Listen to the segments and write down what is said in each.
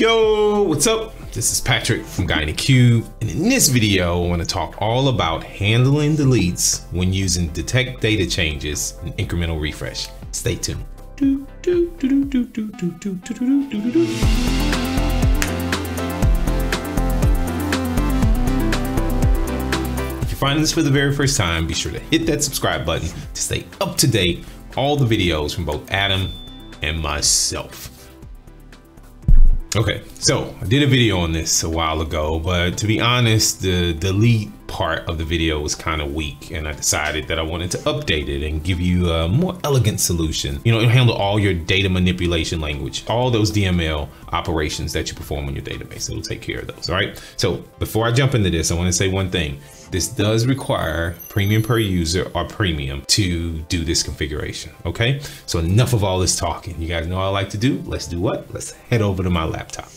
Yo, what's up? This is Patrick from Guy in a Cube, and in this video, I want to talk all about handling deletes when using detect data changes and incremental refresh. Stay tuned. If you're finding this for the very first time, be sure to hit that subscribe button to stay up to date all the videos from both Adam and myself. Okay, so I did a video on this a while ago, but to be honest, the delete part of the video was kind of weak and I decided that I wanted to update it and give you a more elegant solution. You know, it'll handle all your data manipulation language, all those DML operations that you perform on your database. It'll take care of those, all right? So before I jump into this, I wanna say one thing. This does require premium per user or premium to do this configuration, okay? So enough of all this talking. You guys know I like to do. Let's do what? Let's head over to my laptop.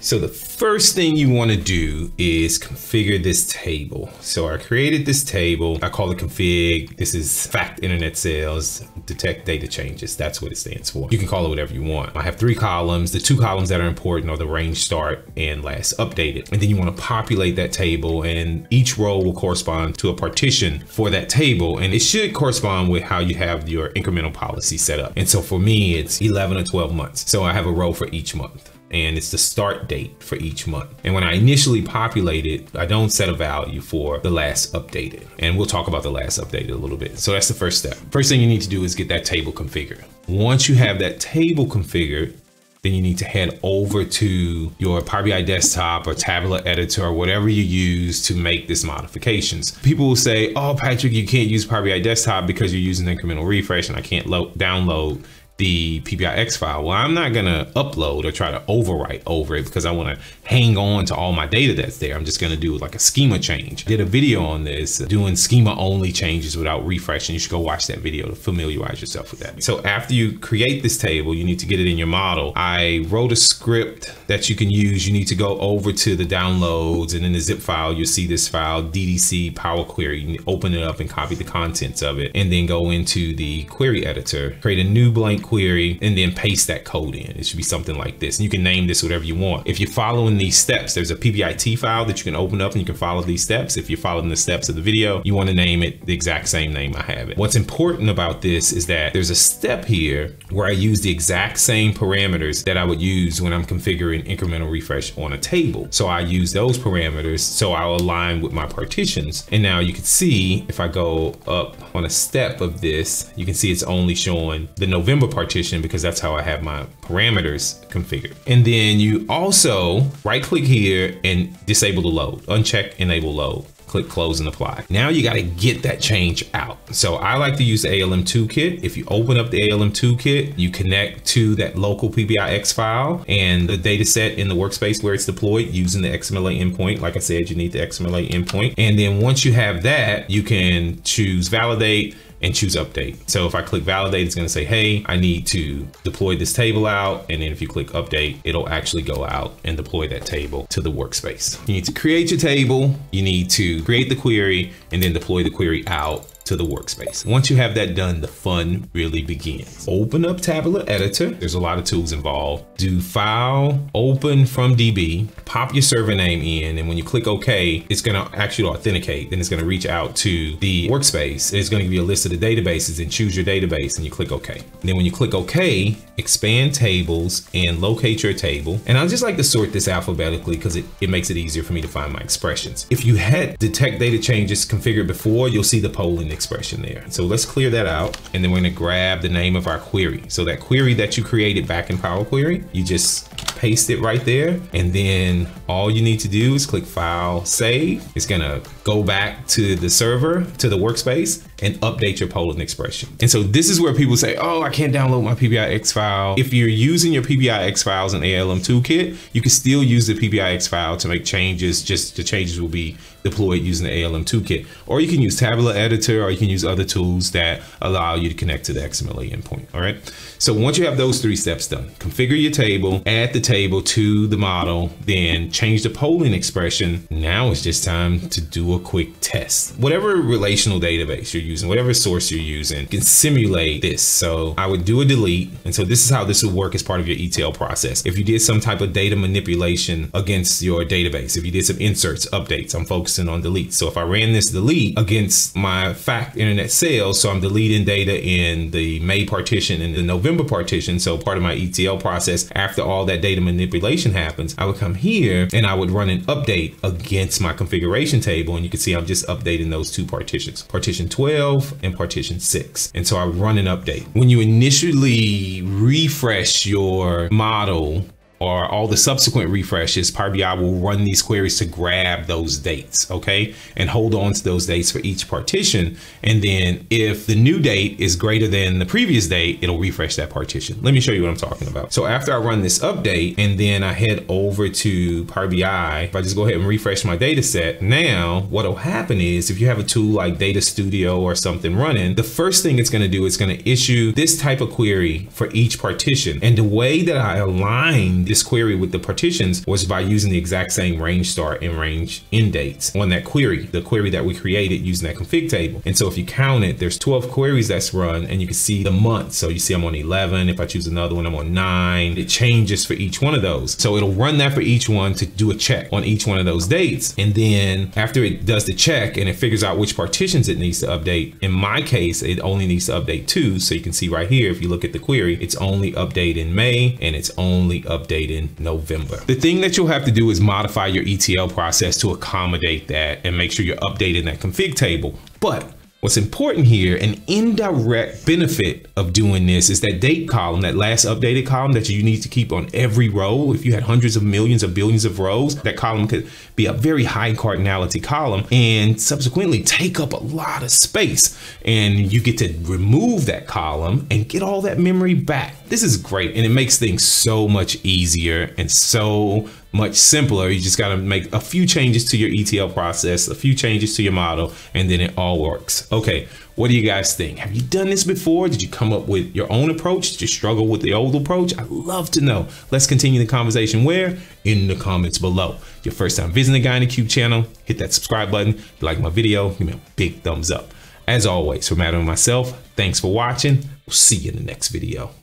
So the first thing you want to do is configure this table. So I created this table. I call it config. This is fact internet sales, detect data changes. That's what it stands for. You can call it whatever you want. I have three columns. The two columns that are important are the range start and last updated. And then you want to populate that table and each row will correspond to a partition for that table. And it should correspond with how you have your incremental policy set up. And so for me, it's 11 or 12 months. So I have a row for each month and it's the start date for each month. And when I initially populate it, I don't set a value for the last updated. And we'll talk about the last updated a little bit. So that's the first step. First thing you need to do is get that table configured. Once you have that table configured, then you need to head over to your Power BI desktop or Tabular editor or whatever you use to make this modifications. People will say, oh, Patrick, you can't use Power BI desktop because you're using incremental refresh and I can't download the PBIX file. Well, I'm not gonna upload or try to overwrite over it because I wanna hang on to all my data that's there. I'm just gonna do like a schema change. I did a video on this, doing schema only changes without refreshing. You should go watch that video to familiarize yourself with that. So after you create this table, you need to get it in your model. I wrote a script that you can use. You need to go over to the downloads and in the zip file, you'll see this file, DDC Power Query. You open it up and copy the contents of it and then go into the query editor, create a new blank query and then paste that code in. It should be something like this. And you can name this whatever you want. If you're following these steps, there's a PBIT file that you can open up and you can follow these steps. If you're following the steps of the video, you want to name it the exact same name I have it. What's important about this is that there's a step here where I use the exact same parameters that I would use when I'm configuring incremental refresh on a table. So I use those parameters so I'll align with my partitions. And now you can see if I go up on a step of this, you can see it's only showing the November partition because that's how I have my parameters configured. And then you also right click here and disable the load, uncheck enable load click close and apply. Now you got to get that change out. So I like to use the ALM toolkit. If you open up the ALM toolkit, you connect to that local PBIX file and the data set in the workspace where it's deployed using the XMLA endpoint. Like I said, you need the XMLA endpoint. And then once you have that, you can choose validate and choose update. So if I click validate, it's gonna say, hey, I need to deploy this table out. And then if you click update, it'll actually go out and deploy that table to the workspace. You need to create your table. You need to create the query and then deploy the query out to the workspace. Once you have that done, the fun really begins. Open up Tabular Editor. There's a lot of tools involved. Do file, open from DB, pop your server name in, and when you click OK, it's gonna actually authenticate. Then it's gonna reach out to the workspace. It's gonna give you a list of the databases and choose your database and you click OK. And then when you click OK, expand tables and locate your table. And I just like to sort this alphabetically because it, it makes it easier for me to find my expressions. If you had detect data changes configured before, you'll see the polling expression there. So let's clear that out. And then we're gonna grab the name of our query. So that query that you created back in Power Query, you just paste it right there. And then all you need to do is click file, save. It's gonna go back to the server, to the workspace and update your polling expression. And so this is where people say, oh, I can't download my PBIX file. If you're using your PBIX files in ALM Toolkit, you can still use the PBIX file to make changes. Just the changes will be deployed using the ALM Toolkit. Or you can use Tabular Editor or you can use other tools that allow you to connect to the XMLA endpoint, all right? So once you have those three steps done, configure your table, add the table to the model, then change the polling expression. Now it's just time to do a quick test. Whatever relational database you're using, whatever source you're using, can simulate this. So I would do a delete. And so this is how this would work as part of your ETL process. If you did some type of data manipulation against your database, if you did some inserts, updates, I'm focusing on delete. So if I ran this delete against my fact internet sales, so I'm deleting data in the May partition and the November partition. So part of my ETL process, after all that data manipulation happens, I would come here and I would run an update against my configuration table. And you can see I'm just updating those two partitions, partition 12 and partition 6. And so I run an update. When you initially refresh your model or all the subsequent refreshes, Power BI will run these queries to grab those dates, okay? And hold on to those dates for each partition. And then if the new date is greater than the previous date, it'll refresh that partition. Let me show you what I'm talking about. So after I run this update and then I head over to Power BI, if I just go ahead and refresh my data set, now what'll happen is if you have a tool like Data Studio or something running, the first thing it's gonna do is gonna issue this type of query for each partition. And the way that I align this query with the partitions was by using the exact same range start and range end dates on that query, the query that we created using that config table. And so if you count it, there's 12 queries that's run and you can see the month. So you see I'm on 11. If I choose another one, I'm on nine. It changes for each one of those. So it'll run that for each one to do a check on each one of those dates. And then after it does the check and it figures out which partitions it needs to update, in my case, it only needs to update two. So you can see right here, if you look at the query, it's only update in May and it's only update in November. The thing that you'll have to do is modify your ETL process to accommodate that and make sure you're updating that config table. But What's important here, an indirect benefit of doing this is that date column, that last updated column that you need to keep on every row. If you had hundreds of millions or billions of rows, that column could be a very high cardinality column and subsequently take up a lot of space. And you get to remove that column and get all that memory back. This is great and it makes things so much easier and so much simpler. You just got to make a few changes to your ETL process, a few changes to your model, and then it all works. Okay, what do you guys think? Have you done this before? Did you come up with your own approach? Did you struggle with the old approach? I'd love to know. Let's continue the conversation where? In the comments below. Your first time visiting the Guy in the Cube channel, hit that subscribe button. If you like my video, give me a big thumbs up. As always, from Adam and myself, thanks for watching. We'll see you in the next video.